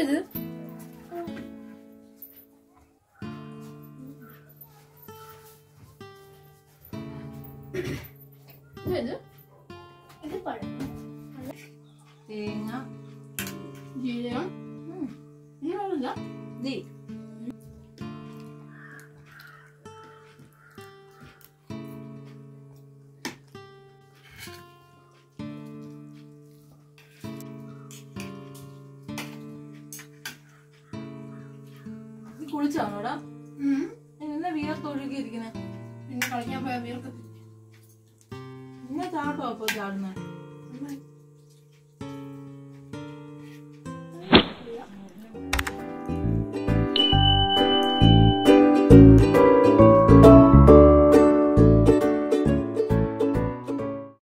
dedim. dedim. Itu para. Tengok. Dia. Hmm. Ini ada tak? Di. കുളിച്ചാണോടാ എന്നാ വിയർത്തൊഴുകിയിരിക്കുന്നെ പിന്നെ കളിക്കാൻ പോയാൽ വീർക്കത്തില്ല എന്നാ ചാട്ടോ അപ്പൊ ചാടുന്നെ അമ്മ